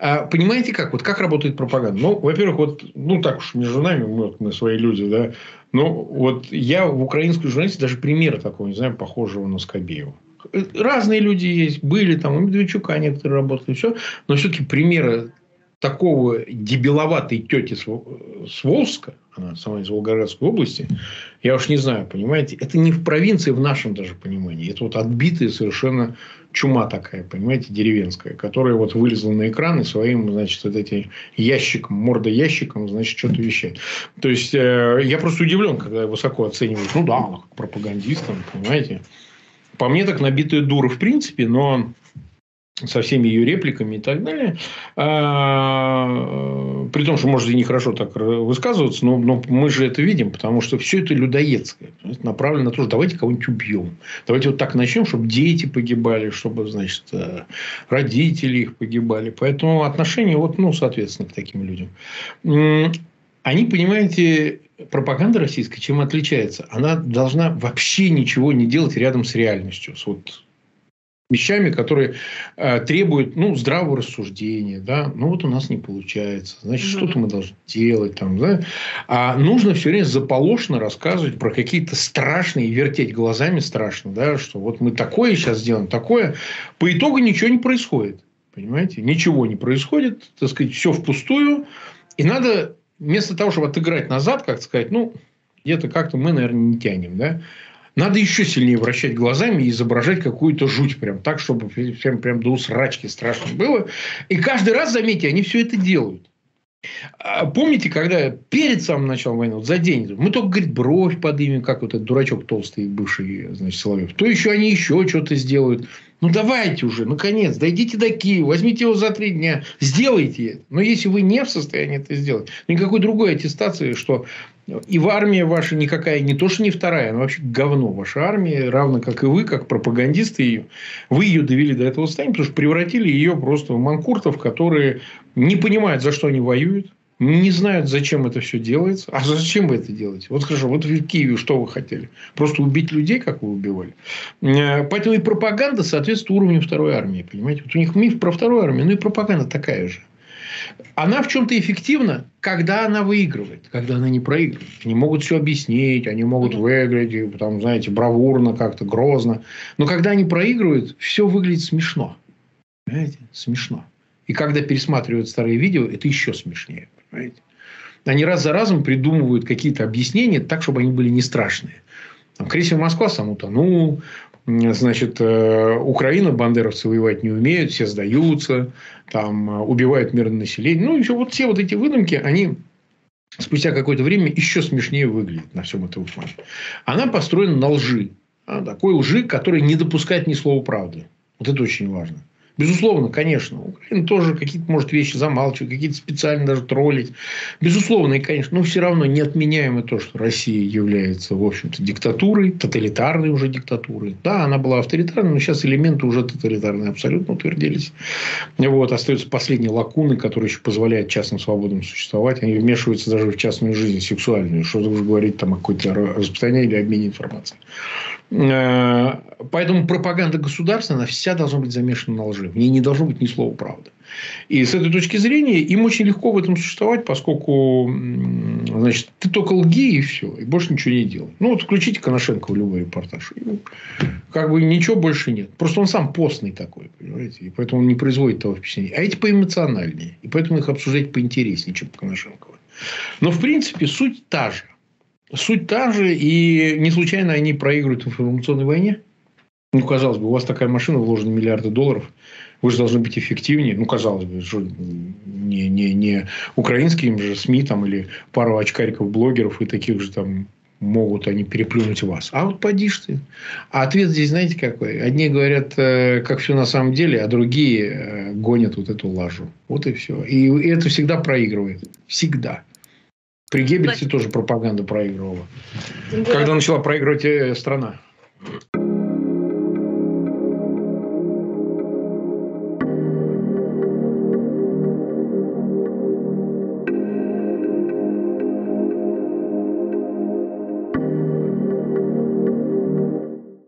А, понимаете как? Вот как работает пропаганда? Ну, во-первых, вот, ну, так уж между нами, мы, мы свои люди, да. Ну, вот я в украинской журналистике даже примера такого не знаю, похожего на Скобеева. Разные люди есть, были там, у Медведчука некоторые работали, все. Но все-таки примеры такого дебиловатой тети с Волжска, сама из Волгоградской области, я уж не знаю, понимаете, это не в провинции в нашем даже понимании. Это вот отбитая совершенно чума такая, понимаете, деревенская, которая вот вылезла на экран и своим, значит, вот этим ящиком, морда ящиком, значит, что-то вещает. То есть, э, я просто удивлен, когда высоко оценивают. Ну, да, она как пропагандистом, понимаете. По мне, так набитая дура в принципе, но со всеми ее репликами и так далее. При том, что, может, и нехорошо так высказываться, но, но мы же это видим, потому что все это людоедское. Это направлено на то, что давайте кого-нибудь убьем. Давайте вот так начнем, чтобы дети погибали, чтобы, значит, э, родители их погибали. Поэтому отношение, вот, ну, соответственно, к таким людям. Они, понимаете, пропаганда российская чем отличается? Она должна вообще ничего не делать рядом с реальностью. С вот вещами, которые э, требуют ну, здравого рассуждения. Да? Ну, вот у нас не получается. Значит, mm что-то мы должны делать. Там, да? А нужно все время заполошно рассказывать про какие-то страшные, вертеть глазами страшно, да? что вот мы такое сейчас сделаем, такое. По итогу ничего не происходит. Понимаете? Ничего не происходит. Так сказать, все впустую. И надо вместо того, чтобы отыграть назад, как сказать, ну, где-то как-то мы, наверное, не тянем, да, надо еще сильнее вращать глазами и изображать какую-то жуть прям так, чтобы всем прям до усрачки страшно было. И каждый раз, заметьте, они все это делают. А помните, когда перед самым началом войны, вот за день, мы только, говорит, бровь подымем, как вот этот дурачок толстый, бывший, значит, Соловьев, то еще они еще что-то сделают. Ну, давайте уже, наконец, дойдите до Киева, возьмите его за три дня, сделайте это. Но если вы не в состоянии это сделать, никакой другой аттестации, что и в армии ваша никакая, не то, что не вторая, она вообще говно. Ваша армия, равно как и вы, как пропагандисты ее, вы ее довели до этого состояния, потому что превратили ее просто в манкуртов, которые не понимают, за что они воюют, не знают, зачем это все делается. А зачем вы это делаете? Вот хорошо, вот в Киеве что вы хотели? Просто убить людей, как вы убивали? Э, поэтому и пропаганда соответствует уровню второй армии. Понимаете? Вот у них миф про вторую армию, ну и пропаганда такая же. Она в чем-то эффективна, когда она выигрывает, когда она не проигрывает. Они могут все объяснить, они могут выиграть, там, знаете, бравурно как-то, грозно. Но когда они проигрывают, все выглядит смешно. Понимаете? Смешно. И когда пересматривают старые видео, это еще смешнее. Понимаете? Они раз за разом придумывают какие-то объяснения так, чтобы они были не страшные. Там, крейсер Москва сам утонул, значит, э, Украина, бандеровцы воевать не умеют, все сдаются, там э, убивают мирное население. Ну, еще вот все вот эти выдумки, они спустя какое-то время еще смешнее выглядят на всем этом фоне. Она построена на лжи. А, такой лжи, которая не допускает ни слова правды. Вот это очень важно. Безусловно, конечно, Украина тоже какие-то, может, вещи замалчивать, какие-то специально даже троллить. Безусловно, и, конечно, но все равно не отменяем то, что Россия является, в общем-то, диктатурой, тоталитарной уже диктатурой. Да, она была авторитарной, но сейчас элементы уже тоталитарные абсолютно утвердились. Вот, остаются последние лакуны, которые еще позволяют частным свободам существовать. Они вмешиваются даже в частную жизнь сексуальную. Что уже говорить там о какой-то распространении или обмене информацией. Э, поэтому пропаганда государства, она вся должна быть замешана на лжи. В ней не должно быть ни слова правды. И с этой точки зрения им очень легко в этом существовать, поскольку значит, ты только лги и все, и больше ничего не делай. Ну, вот включите Коношенко в любой репортаж. И, как бы ничего больше нет. Просто он сам постный такой, понимаете? И поэтому он не производит того впечатления. А эти поэмоциональнее. И поэтому их обсуждать поинтереснее, чем Коношенко. Но, в принципе, суть та же. Суть та же, и не случайно они проигрывают в информационной войне. Ну, казалось бы, у вас такая машина, вложена миллиарды долларов, вы же должны быть эффективнее. Ну, казалось бы, что не, не, не украинским же СМИ там, или пару очкариков, блогеров и таких же там могут они переплюнуть вас. А вот поди ты. А ответ здесь, знаете, какой? Одни говорят, э, как все на самом деле, а другие э, гонят вот эту лажу. Вот и все. И это всегда проигрывает. Всегда. При Геббельсе тоже пропаганда проигрывала. Когда начала проигрывать э, страна.